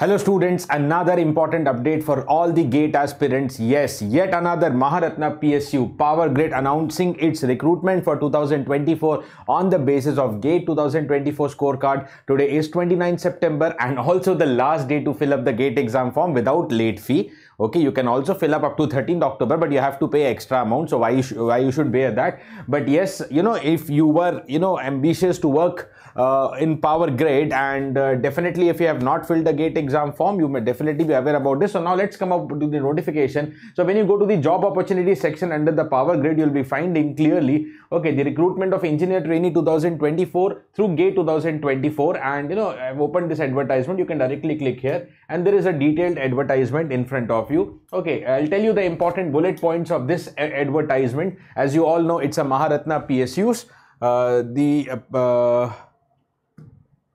Hello students, another important update for all the GATE aspirants. Yes, yet another Maharatna PSU Power Grid announcing its recruitment for 2024 on the basis of GATE 2024 scorecard. Today is 29 September and also the last day to fill up the GATE exam form without late fee. Okay, you can also fill up up to 13th October, but you have to pay extra amount. So why you, why you should bear that? But yes, you know, if you were, you know, ambitious to work uh, in power grid and uh, definitely if you have not filled the gate exam form you may definitely be aware about this. So now let's come up to the notification. So when you go to the job opportunity section under the power grid you'll be finding clearly okay the recruitment of engineer trainee 2024 through gate 2024 and you know i've opened this advertisement. You can directly click here. And there is a detailed advertisement in front of you. Okay i'll tell you the important bullet points of this advertisement. As you all know it's a maharatna psus uh, the uh,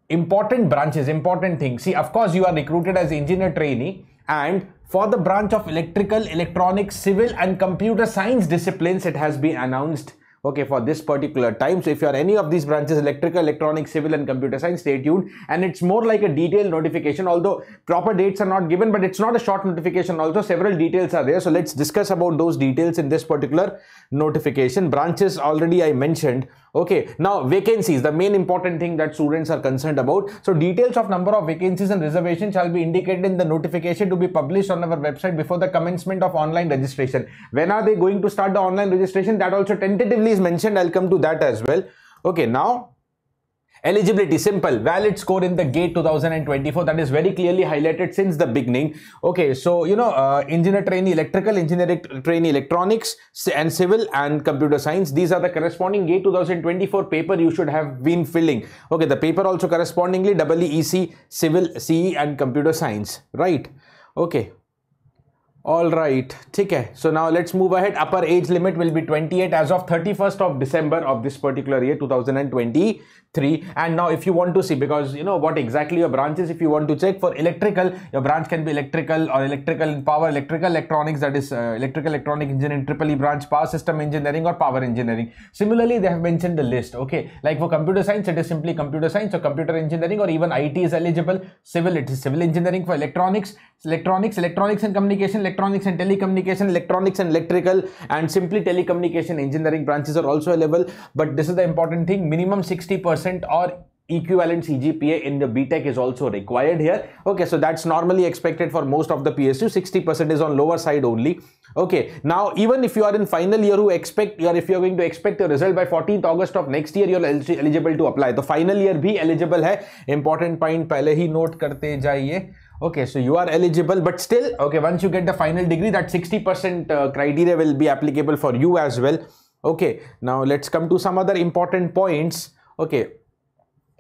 important branches, important things. See, of course, you are recruited as engineer trainee and for the branch of electrical, electronics, civil and computer science disciplines, it has been announced okay for this particular time so if you are any of these branches electrical electronics civil and computer science stay tuned. And it's more like a detailed notification although proper dates are not given but it's not a short notification also. Several details are there. So let's discuss about those details in this particular notification. Branches already i mentioned okay now vacancies the main important thing that students are concerned about. So details of number of vacancies and reservations shall be indicated in the notification to be published on our website before the commencement of online registration. When are they going to start the online registration? That also tentatively is mentioned. I'll come to that as well. Okay now Eligibility, simple, valid score in the GATE 2024. That is very clearly highlighted since the beginning. Okay, so, you know, uh, engineer trainee electrical, engineering trainee electronics and civil and computer science. These are the corresponding GATE 2024 paper you should have been filling. Okay, the paper also correspondingly EEC, civil, CE and computer science, right? Okay. All right, okay. So now let's move ahead. Upper age limit will be 28 as of 31st of December of this particular year, 2023. and now if you want to see because you know what exactly your branch is if you want to check for electrical your branch can be electrical or electrical power electrical electronics that is uh, electrical electronic engineering triple E branch power system engineering or power engineering similarly they have mentioned the list okay like for computer science it is simply computer science or computer engineering or even IT is eligible civil it is civil engineering for electronics electronics electronics and communication electronics and telecommunication electronics and electrical and simply telecommunication engineering branches are also available but this is the important thing minimum 60 percent or equivalent CGPA in the BTech is also required here. Okay, so that's normally expected for most of the PSU. 60% is on lower side only. Okay, now even if you are in final year who expect, or if you are going to expect a result by 14th August of next year, you're eligible to apply. The final year be eligible hai. Important point pehle hi note karte jaiye. Okay, so you are eligible, but still, okay, once you get the final degree, that 60% uh, criteria will be applicable for you as well. Okay, now let's come to some other important points okay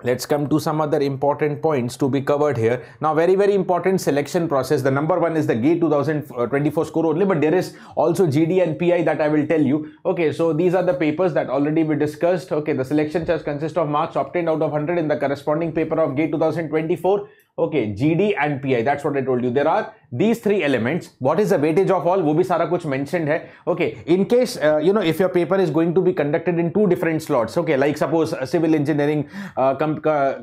let's come to some other important points to be covered here. Now very very important selection process. The number one is the gate 2024 score only but there is also gd and pi that i will tell you. Okay so these are the papers that already we discussed. Okay the selection charge consists of marks obtained out of 100 in the corresponding paper of gate 2024 okay gd and pi that's what i told you. There are these three elements what is the weightage of all wo bhi mentioned okay in case uh, you know if your paper is going to be conducted in two different slots okay like suppose uh, civil engineering uh,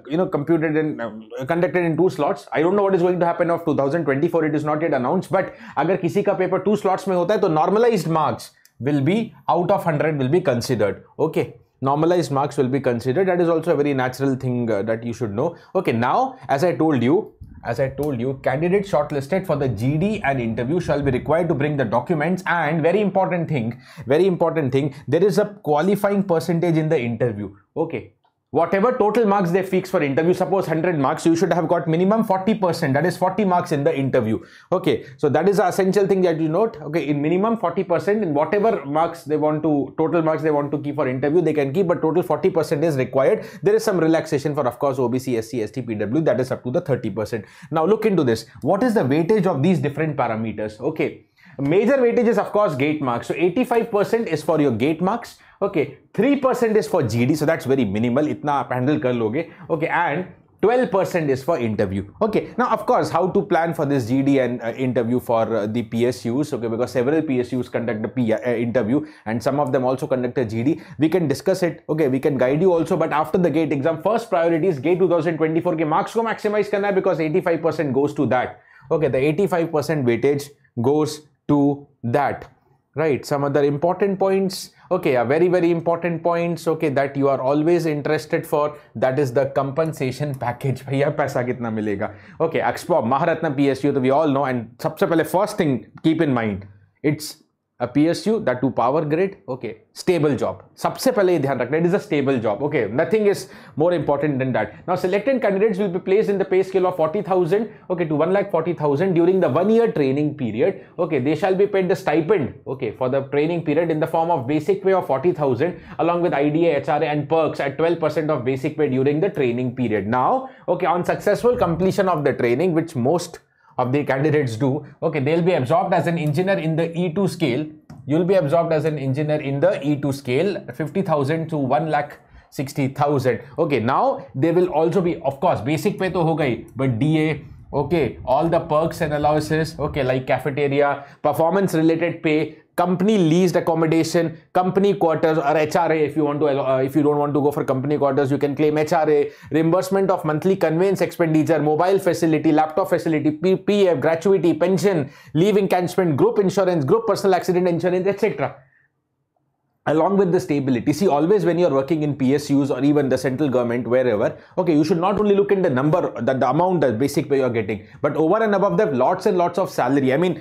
you know conducted in two slots i don't know what is going to happen of 2024 it is not yet announced but agar kisi paper two slots mein hota hai to normalized marks will be out of 100 will be considered okay. Normalized marks will be considered that is also a very natural thing that you should know. Okay now as i told you as I told you, candidates shortlisted for the GD and interview shall be required to bring the documents and very important thing, very important thing, there is a qualifying percentage in the interview. Okay, whatever total marks they fix for interview suppose 100 marks you should have got minimum 40 percent. That is 40 marks in the interview. Okay so that is the essential thing that you note. Okay in minimum 40 percent in whatever marks they want to total marks they want to keep for interview they can keep but total 40 percent is required. There is some relaxation for of course obc sc st pw that is up to the 30 percent. Now look into this. What is the weightage of these different parameters? Okay major weightage is of course gate marks. So 85 percent is for your gate marks. Okay. 3% is for GD so that's very minimal. Itna आप handle kar loge. Okay. And 12% is for interview. Okay. Now of course how to plan for this gd and uh, interview for uh, the psus okay. Because several psus conduct the P, uh, interview and some of them also conduct a gd we can discuss it. Okay. We can guide you also. But after the gate exam first priority is gate 2024 ke marks ko maximize karna hai because 85% goes to that. Okay. The 85% weightage goes to that right some other important points okay a very very important points okay that you are always interested for that is the compensation package भैया पैसा कितना मिलेगा okay Axpop Maharatna PSU तो we all know and सबसे पहले first thing keep in mind it's a PSU that to power grid okay stable job सबसे पहले ध्यान रखना it is a stable job okay nothing is more important than that now selected candidates will be placed in the pay scale of 40000 okay to 1 lakh 40000 during the one year training period okay they shall be paid the stipend okay for the training period in the form of basic pay of 40000 along with IDA HRA and perks at 12% of basic pay during the training period now okay on successful completion of the training which most of the candidates do okay they'll be absorbed as an engineer in the e2 scale. You'll be absorbed as an engineer in the e2 scale 50000 to 1 lakh 60000 okay now they will also be of course basic pay to ho gayi but da okay all the perks and allowances okay like cafeteria performance related pay company leased accommodation, company quarters or HRA if you want to uh, if you don't want to go for company quarters you can claim HRA, reimbursement of monthly conveyance expenditure, mobile facility, laptop facility, PF, gratuity, pension, leave encashment, group insurance, group personal accident insurance, etc along with the stability. See always when you're working in psus or even the central government wherever okay you should not only look at the number the, the amount the basic pay you're getting but over and above that lots and lots of salary. I mean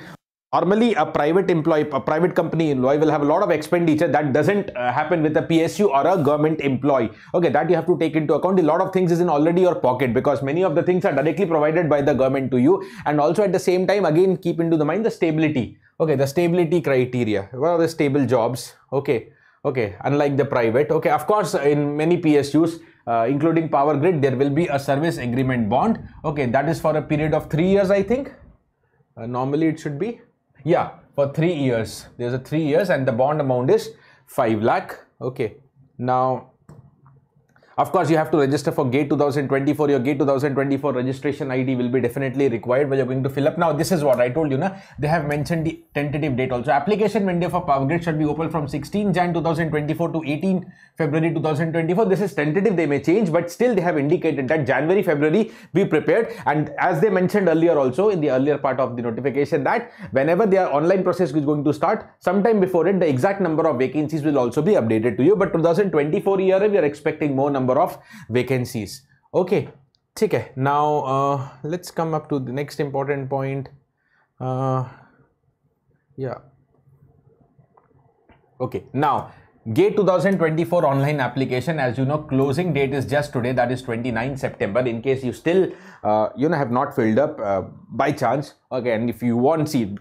Normally, a private employee, a private company employee will have a lot of expenditure that doesn't uh, happen with a PSU or a government employee. Okay, that you have to take into account. A lot of things is in already your pocket because many of the things are directly provided by the government to you. And also at the same time, again, keep into the mind the stability. Okay, the stability criteria. What are the stable jobs? Okay, okay, unlike the private. Okay, of course, in many PSUs, uh, including Power Grid, there will be a service agreement bond. Okay, that is for a period of three years, I think. Uh, normally, it should be yeah, for three years. There's a three years and the bond amount is 5 lakh. Okay. Now, of course, you have to register for GATE 2024. Your GATE 2024 registration ID will be definitely required when you're going to fill up. Now, this is what I told you. Na? They have mentioned the tentative date also. Application window for Power Grid should be open from 16 Jan 2024 to 18 February 2024. This is tentative. They may change, but still they have indicated that January, February, be prepared. And as they mentioned earlier also in the earlier part of the notification that whenever their online process is going to start, sometime before it, the exact number of vacancies will also be updated to you. But 2024 year, we are expecting more number of vacancies. Okay okay now uh, let's come up to the next important point. Uh, yeah. Okay now Gate 2024 online application, as you know, closing date is just today, that is 29 September. In case you still, uh, you know, have not filled up uh, by chance, okay, and if you want, see,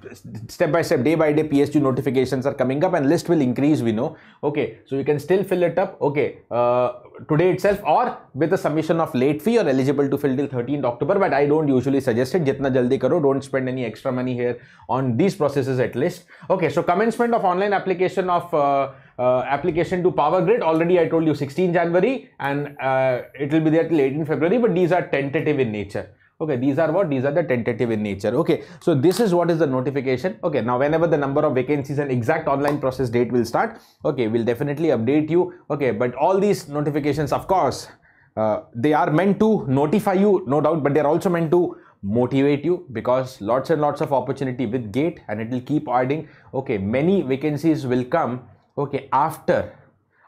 step by step, day by day, PSU notifications are coming up and list will increase, we know, okay, so you can still fill it up, okay, uh, today itself or with a submission of late fee, you're eligible to fill till 13th October, but I don't usually suggest it, jitna jaldi karo, don't spend any extra money here on these processes at least. Okay, so commencement of online application of uh, application to Power Grid. Already I told you 16 January and uh, it will be there till 18 February, but these are tentative in nature. Okay, these are what? These are the tentative in nature. Okay, so this is what is the notification. Okay, now whenever the number of vacancies and exact online process date will start, okay, we'll definitely update you. Okay, but all these notifications, of course, uh, they are meant to notify you, no doubt, but they're also meant to motivate you because lots and lots of opportunity with gate and it will keep adding okay many vacancies will come okay after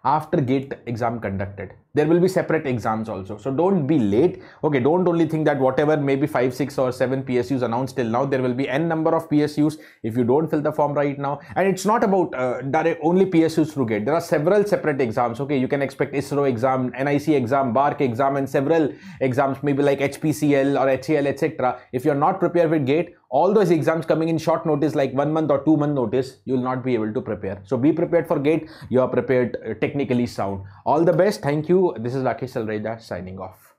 after gate exam conducted there will be separate exams also. So don't be late. Okay don't only think that whatever maybe 5 6 or 7 psus announced till now there will be n number of psus if you don't fill the form right now. And it's not about uh, direct only psus through gate. There are several separate exams. Okay you can expect isro exam nic exam barc exam and several exams maybe like hpcl or hal etc if you're not prepared with gate all those exams coming in short notice like one month or two month notice you will not be able to prepare. So be prepared for gate. You are prepared uh, technically sound. All the best. Thank you. This is rakesh Talreja signing off